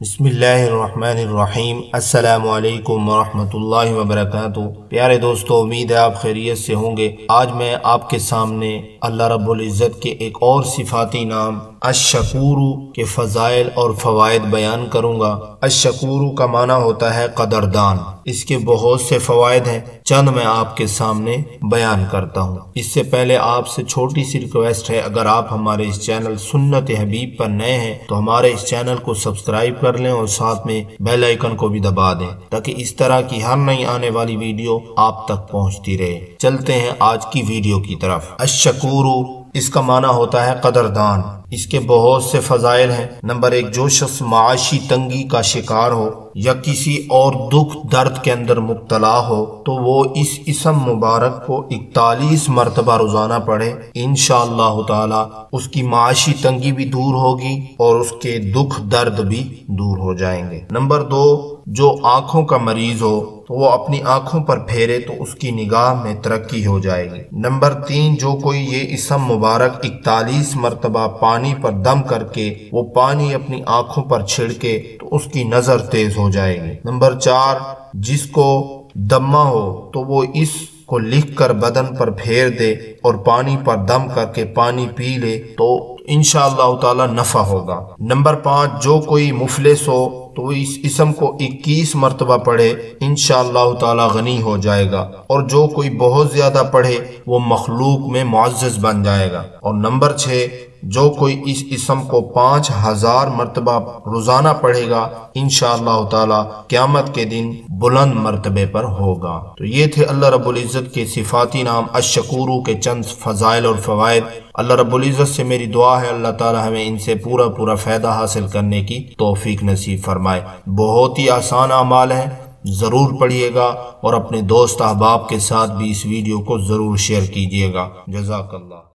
बसमीम अल्लाम वरहमतुल्लाहि वबरकatuh प्यारे दोस्तों, उम्मीद है आप खैरियत से होंगे। आज मैं आपके सामने अल्लाह रब्बुल इज़्ज़त के एक और सिफाती नाम अशकूरू के फ़जाइल और फ़वाद बयान करूँगा। अशकूरू का माना होता है कदरदान। इसके बहुत से फ़वाद हैं, चंद मैं आपके सामने बयान करता हूँ। इससे पहले आपसे छोटी सी रिक्वेस्ट है, अगर आप हमारे इस चैनल सुन्नत हबीब पर नए हैं तो हमारे इस चैनल को सब्सक्राइब कर लें और साथ में बेल आइकन को भी दबा दें, ताकि इस तरह की हर नई आने वाली वीडियो आप तक पहुँचती रहे। चलते हैं आज की वीडियो की तरफ़। अशकूरू, इसका माना होता है कदरदान। इसके बहुत से फजाइल हैं। नंबर एक जो शख्स माशी तंगी का शिकार हो या किसी और दुख दर्द के अंदर मुबतला हो तो वो इस इसम मुबारक को इकतालीस मरतबा रोज़ाना पढ़े। इन ताला उसकी माशी तंगी भी दूर होगी और उसके दुख दर्द भी दूर हो जाएँगे। नंबर दो, जो आँखों का मरीज़ हो तो वो अपनी आँखों पर फेरे तो उसकी निगाह में तरक्की हो जाएगी। नंबर तीन, जो कोई ये इसम मुबारक इकतालीस मरतबा पानी पर दम करके, वो पानी अपनी आँखों पर छिड़के तो उसकी नज़र तेज हो जाएगी। नंबर चार, जिसको दमा हो तो वो इस को लिख कर बदन पर फेर दे और पानी पर दम करके पानी पी ले तो इनशाला नफा होगा। नंबर पाँच, जो कोई मुफलिस हो तो इस इसम को 21 मरतबा पढ़े इन ताला गनी हो जाएगा। और जो कोई बहुत ज़्यादा पढ़े, वो मखलूक में मुआज़ बन जाएगा। और नंबर छः, जो कोई इस इसम को पाँच हज़ार मरतबा रोज़ाना पढ़ेगा इन ताला क्यामत के दिन बुलंद मरतबे पर होगा। तो ये थे अल्लाह रब्बुल इज़्ज़त के सिफाती नाम अशकूरू के चंद फ़जाइल और फ़वाद अल्लाह रब्बुल इज़्ज़त से मेरी दुआ है, अल्लाह ताला हमें इनसे पूरा पूरा फ़ायदा हासिल करने की तोफ़ीक नसीब फरमाए, बहुत ही आसान अमाल है, ज़रूर पढ़िएगा और अपने दोस्त अहबाब के साथ भी इस वीडियो को ज़रूर शेयर कीजिएगा। जजाकल्ला